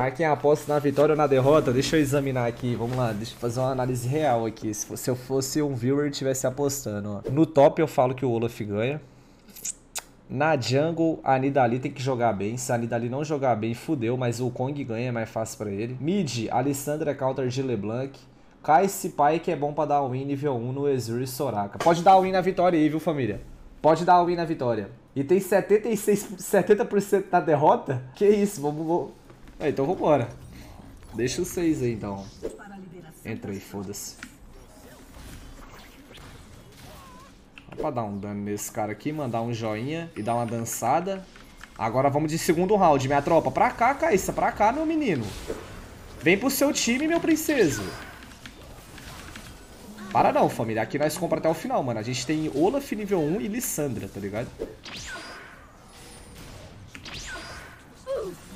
Marquem a aposta na vitória ou na derrota? Deixa eu examinar aqui, vamos lá, deixa eu fazer uma análise real aqui. Se, se eu fosse um viewer e estivesse apostando, ó. No top eu falo que o Olaf ganha. Na jungle, a Nidali tem que jogar bem. Se a Nidali não jogar bem, fudeu, mas o Kong ganha, é mais fácil pra ele. Mid, Alessandra counter de LeBlanc. Cai esse pai que é bom pra dar win nível 1 no Ezreal e Soraka. Pode dar win na vitória aí, viu, família? Pode dar win na vitória. E tem 76, 70% na derrota? Que isso, vamos... vamos... É, então vambora. Deixa os seis aí, então. Entra aí, foda-se. Pra dar um dano nesse cara aqui, mandar um joinha e dar uma dançada. Agora vamos de segundo round, minha tropa. Pra cá, Caíssa, pra cá, meu menino. Vem pro seu time, meu princeso. Para não, família. Aqui nós compramos até o final, mano. A gente tem Olaf nível 1 e Lissandra, tá ligado?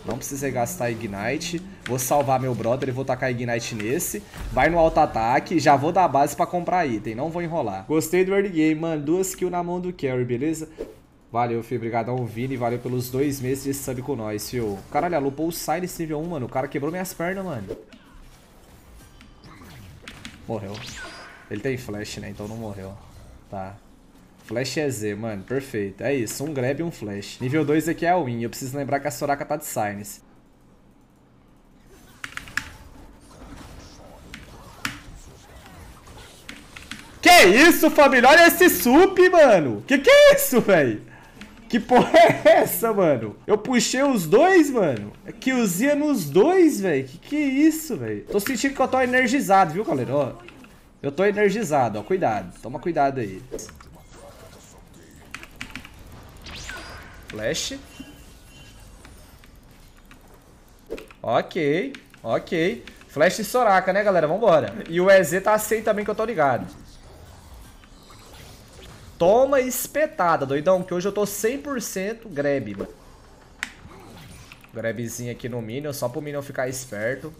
Não precisei gastar Ignite. Vou salvar meu brother e vou tacar Ignite nesse. Vai no auto-ataque. Já vou dar base pra comprar item. Não vou enrolar. Gostei do early game, mano. Duas kills na mão do Carry, beleza? Valeu, filho. Obrigadão, Vini. Valeu pelos dois meses de sub com nós, fio. Caralho, alupou o Silence nível 1, mano. O cara quebrou minhas pernas, mano. Morreu. Ele tem flash, né? Então não morreu. Tá. Flash é Z, mano. Perfeito. É isso. Um grab e um flash. Nível 2 aqui é a win. Eu preciso lembrar que a Soraka tá de Silence. Que isso, família? Olha esse sup, mano. Que que é isso, velho? Que porra é essa, mano? Eu puxei os dois, mano. É Killzinha nos dois, velho. Que que é isso, velho? Tô sentindo que eu tô energizado, viu, galera? Ó, eu tô energizado, ó. Cuidado. Toma cuidado aí. Flash. Ok, ok. Flash de Soraka, né, galera? Vambora. E o EZ tá aceito também, que eu tô ligado. Toma espetada, doidão, que hoje eu tô 100% grab, mano. Grabzinho aqui no Minion, só pro Minion ficar esperto.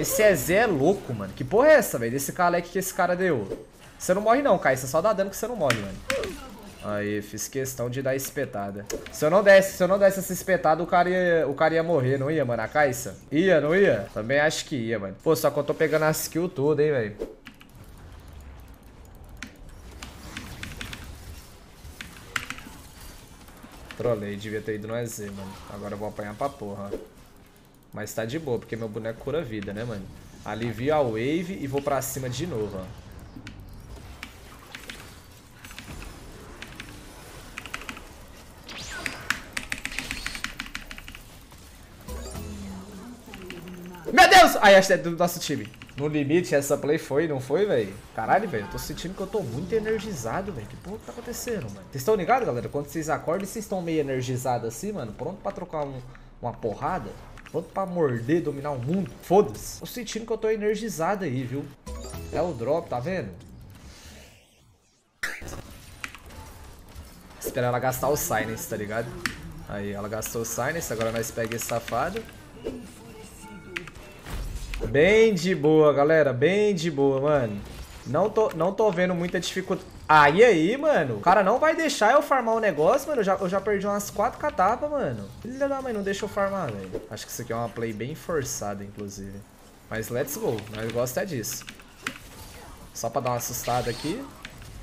Esse EZ é louco, mano. Que porra é essa, velho? Desse caleque que esse cara deu. Você não morre não, Kai. Você só dá dano que você não morre, mano. Aí, fiz questão de dar espetada. Se eu não desse, se eu não desse essa espetada, o cara ia, o cara ia morrer, não ia, mano? A Caixa? Ia, não ia? Também acho que ia, mano. Pô, só que eu tô pegando as kills todas, hein, velho. Trolei, devia ter ido no EZ, mano. Agora eu vou apanhar pra porra. Mas tá de boa, porque meu boneco cura vida, né, mano? Alivio a wave e vou pra cima de novo, ó. Meu Deus! Aí, que é do nosso time. No limite, essa play foi, não foi, velho? Caralho, velho, tô sentindo que eu tô muito energizado, velho. Que porra que tá acontecendo, mano? Vocês estão ligados, galera? Quando vocês acordam, vocês estão meio energizados assim, mano? Pronto pra trocar um, uma porrada? Pronto pra morder, dominar o mundo? Foda-se. Tô sentindo que eu tô energizado aí, viu? É o drop, tá vendo? Esperar ela gastar o Silence, tá ligado? Aí, ela gastou o Silence, agora nós pega esse safado. Bem de boa, galera. Bem de boa, mano. Não tô, não tô vendo muita dificuldade. E aí, mano? O cara não vai deixar eu farmar o negócio, mano. Eu já, eu já perdi umas quatro catapas, mano. Filha da mãe, não deixa eu farmar, velho. Acho que isso aqui é uma play bem forçada, inclusive. Mas let's go. Nós gostamos é disso. Só pra dar uma assustada aqui.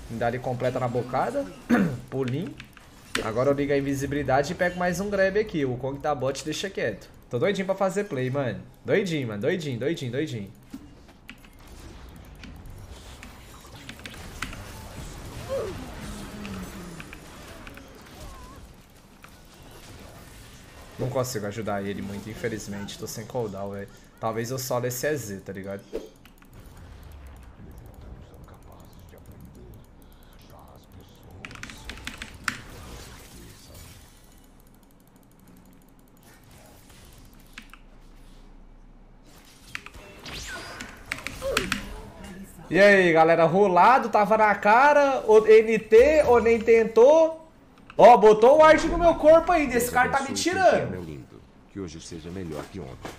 Me dá ali completa na bocada. Pulinho. Agora eu ligo a invisibilidade e pego mais um grab aqui. O Kong tá bot deixa quieto. Tô doidinho pra fazer play, mano. Doidinho, mano. Doidinho, doidinho, doidinho. Não consigo ajudar ele muito, infelizmente. Tô sem cooldown, velho. Talvez eu solo esse EZ, tá ligado? E aí, galera, rolado, tava na cara, NT, ou nem tentou. Ó, botou o arte no meu corpo ainda, esse cara tá me tirando. Meu lindo, que hoje seja melhor que ontem.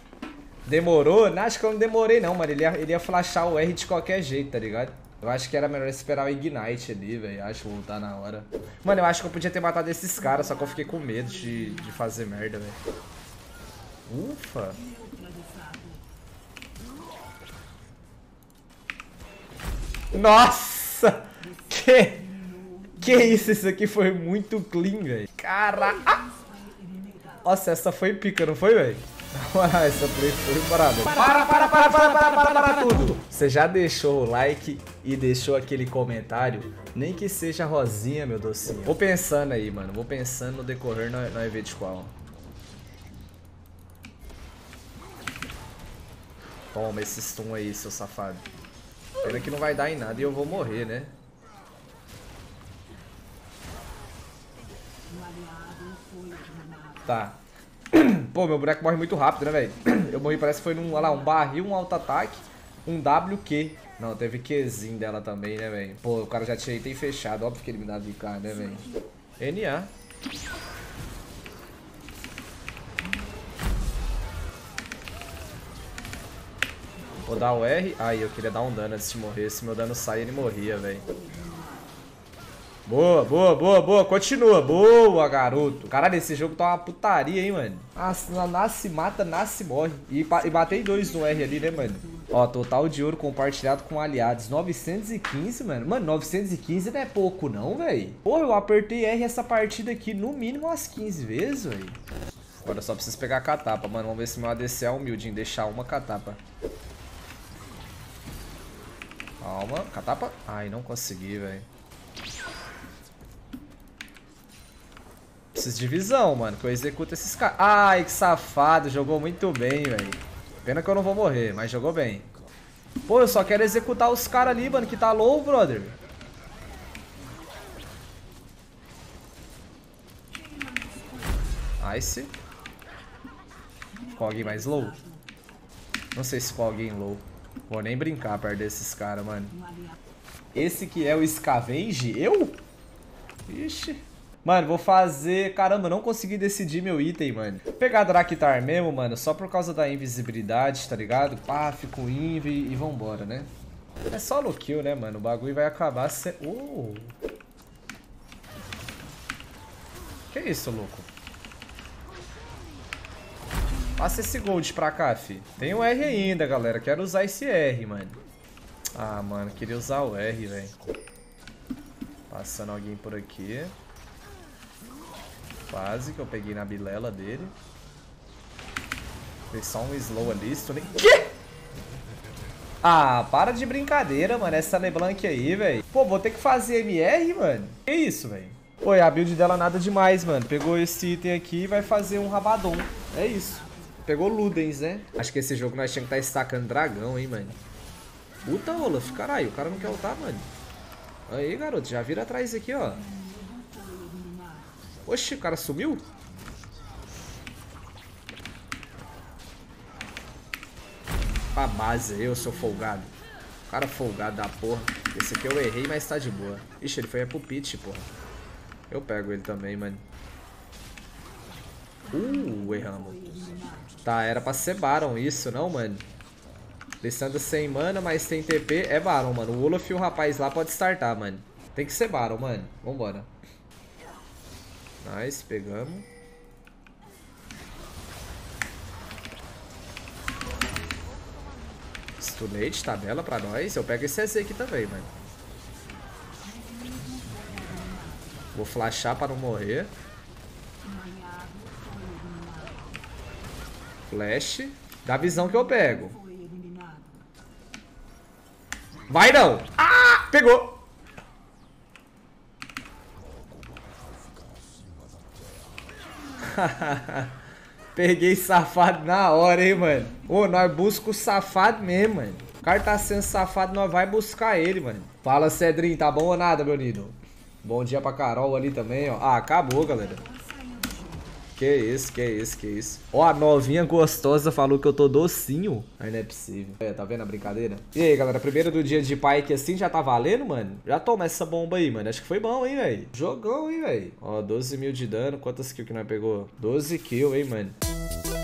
Demorou? Não, acho que eu não demorei não, mano. Ele ia, ele ia flashar o R de qualquer jeito, tá ligado? Eu acho que era melhor esperar o Ignite ali, velho. Acho voltar na hora. Mano, eu acho que eu podia ter matado esses caras, só que eu fiquei com medo de, de fazer merda, velho. Ufa. Nossa! Que... Que isso? Isso aqui foi muito clean, velho. Caraca! Nossa, essa foi pica, não foi, velho? essa play foi parada. Para, para, para, para, para, para, para, tudo. Você já deixou o like e deixou aquele comentário? Nem que seja rosinha, meu docinho. Vou pensando aí, mano. Vou pensando no decorrer, vai ver de qual. Toma esse stun aí, seu safado. Pena que não vai dar em nada e eu vou morrer, né? Tá. Pô, meu boneco morre muito rápido, né, velho? Eu morri, parece que foi num, olha lá, um barril, um auto-ataque, um WQ. Não, teve Qzinho dela também, né, velho? Pô, o cara já tinha item fechado, óbvio que ele me dá VK, né, velho? NA. Vou dar o R. Aí, eu queria dar um dano antes de morrer. Se meu dano sair, ele morria, velho. Boa, boa, boa, boa. Continua. Boa, garoto. Caralho, esse jogo tá uma putaria, hein, mano. nasce, mata, nasce, morre. E, e batei dois no R ali, né, mano? Ó, total de ouro compartilhado com aliados. 915, mano. Mano, 915 não é pouco, não, velho. Porra, eu apertei R essa partida aqui no mínimo umas 15 vezes, velho. Agora só preciso pegar a catapa, mano. Vamos ver se meu ADC é humilde em deixar uma catapa. Calma, catapa. Ai, não consegui, velho. Preciso de visão, mano, que eu executo esses caras. Ai, que safado. Jogou muito bem, velho. Pena que eu não vou morrer, mas jogou bem. Pô, eu só quero executar os caras ali, mano, que tá low, brother. Nice. Com alguém mais low? Não sei se com alguém low. Vou nem brincar perto desses caras, mano. Esse que é o Scavenge? Eu? Ixi. Mano, vou fazer... Caramba, não consegui decidir meu item, mano. Vou pegar Draktar mesmo, mano, só por causa da invisibilidade, tá ligado? Pá, fico inv e vambora, né? É só no kill, né, mano? O bagulho vai acabar se... Oh. Que isso, louco? Passa esse gold pra cá, fi. Tem o R ainda, galera. Quero usar esse R, mano. Ah, mano, queria usar o R, velho. Passando alguém por aqui. Quase que eu peguei na bilela dele. Fez só um slow ali, stunei. Que? Ah, para de brincadeira, mano. Essa LeBlanc aí, velho. Pô, vou ter que fazer MR, mano. Que isso, velho? Pô, a build dela nada demais, mano. Pegou esse item aqui e vai fazer um Rabadon. É isso. Pegou Ludens, né? Acho que esse jogo nós tínhamos que estar estacando dragão, hein, mano. Puta, Olaf. Caralho, o cara não quer ultar, mano. Aí, garoto. Já vira atrás aqui, ó. Oxi, o cara sumiu? Pra base, eu sou folgado. O cara folgado da porra. Esse aqui eu errei, mas tá de boa. Ixi, ele foi pro pit, porra. Eu pego ele também, mano. Uh, erramos. Tá, era pra ser Baron isso, não, mano? Lissandra sem mana, mas tem TP. É Baron, mano. O Olaf e o rapaz lá pode startar, mano. Tem que ser Baron, mano. Vambora. Nice, pegamos. Stunate, tabela pra nós. Eu pego esse EZ aqui também, mano. Vou flashar pra não morrer. Flash. Dá visão que eu pego. Vai não! Ah! Pegou! Peguei safado na hora, hein, mano. Ô, nós busca o safado mesmo, mano. O cara tá sendo safado, nós vai buscar ele, mano. Fala, Cedrinho, tá bom ou nada, meu lindo? Bom dia pra Carol ali também, ó. Ah, acabou, galera. Que isso, que isso, que isso. Ó, a novinha gostosa falou que eu tô docinho. Aí não é possível. É, tá vendo a brincadeira? E aí, galera, primeiro do dia de pai que assim já tá valendo, mano? Já toma essa bomba aí, mano. Acho que foi bom, hein, velho? Jogão, hein, velho? Ó, 12 mil de dano. Quantas kills que nós pegou? 12 kills, hein, mano?